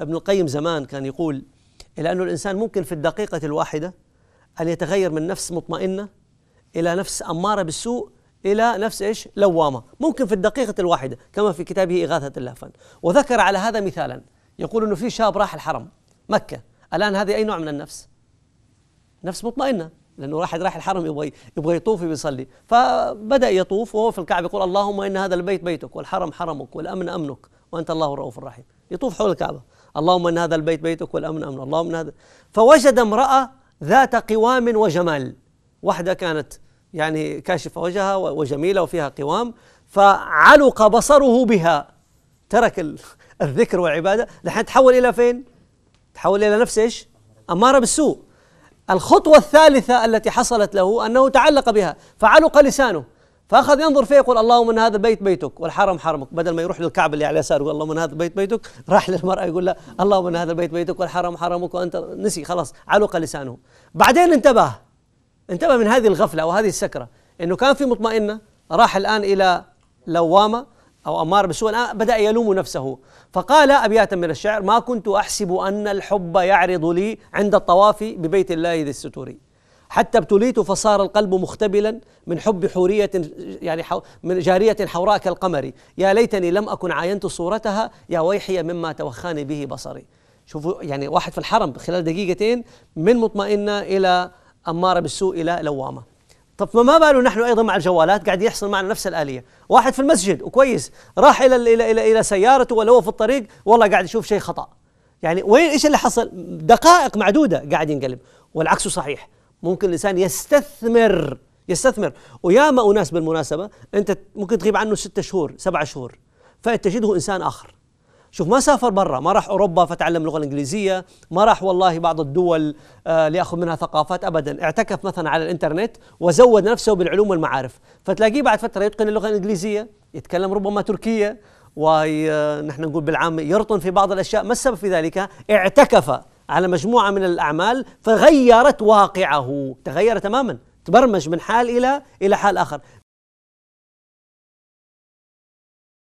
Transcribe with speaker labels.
Speaker 1: ابن القيم زمان كان يقول إلى أن الإنسان ممكن في الدقيقة الواحدة أن يتغير من نفس مطمئنة إلى نفس أمارة بالسوء إلى نفس إيش؟ لوامة. ممكن في الدقيقة الواحدة كما في كتابه إغاثة اللهفان. وذكر على هذا مثالا يقول أنه في شاب راح الحرم مكة. الآن هذه أي نوع من النفس؟ نفس مطمئنة لأنه واحد راح الحرم يبغى يبغى يطوف ويصلي. فبدأ يطوف وهو في الكعبة يقول اللهم إن هذا البيت بيتك والحرم حرمك والأمن أمنك وأنت الله الرؤوف الرحيم. يطوف حول الكعبة. اللهم إن هذا البيت بيتك والأمن أمن. اللهم إن هذا. فوجد امرأة ذات قوام وجمال. واحدة كانت يعني كاشفة وجهها وجميلة وفيها قوام. فعلق بصره بها. ترك الذكر والعبادة. لحين تحول إلى فين؟ تحول إلى نفس إيش؟ أمارة بالسوء. الخطوة الثالثة التي حصلت له أنه تعلق بها. فعلق لسانه. فأخذ ينظر فيه يقول اللهم إن هذا بيت بيتك والحرم حرمك بدل ما يروح للكعبة اللي على يساره يقول اللهم إن هذا بيت بيتك راح للمرأة يقول لا اللهم إن هذا البيت بيتك والحرم حرمك وأنت نسي خلاص علق لسانه. بعدين انتبه انتبه من هذه الغفلة وهذه السكرة إنه كان في مطمئنة راح الآن إلى لوامة أو أمار بالسوء الآن بدأ يلوم نفسه. فقال أبياتا من الشعر ما كنت أحسب أن الحب يعرض لي عند الطواف ببيت الله ذي الستور. حتى ابتليت فصار القلب مختبلا من حب حورية يعني حو من جارية حوراء كالقمر يا ليتني لم أكن عاينت صورتها يا ويحي مما توخاني به بصري. شوفوا يعني واحد في الحرم خلال دقيقتين من مطمئنة إلى أمارة بالسوء إلى لوامة. طب فما باله نحن أيضا مع الجوالات؟ قاعد يحصل معنا نفس الآلية، واحد في المسجد وكويس. راح إلى إلى إلى, إلى سيارته ولا هو في الطريق والله قاعد يشوف شيء خطأ. يعني وين إيش اللي حصل؟ دقائق معدودة قاعد ينقلب، والعكس صحيح، ممكن الإنسان يستثمر يستثمر. وياما أناس بالمناسبة أنت ممكن تغيب عنه ستة شهور سبعة شهور فتجده إنسان آخر. شوف ما سافر برا ما راح أوروبا فتعلم اللغة الإنجليزية ما راح والله بعض الدول آه ليأخذ منها ثقافات ابدا. اعتكف مثلا على الإنترنت وزود نفسه بالعلوم والمعارف. فتلاقيه بعد فترة يتقن اللغة الإنجليزية يتكلم ربما تركية ونحن نقول بالعام يرطن في بعض الأشياء. ما السبب في ذلك؟ اعتكف. على مجموعة من الأعمال فغيرت واقعه تغير تماما تبرمج من حال إلى إلى حال آخر.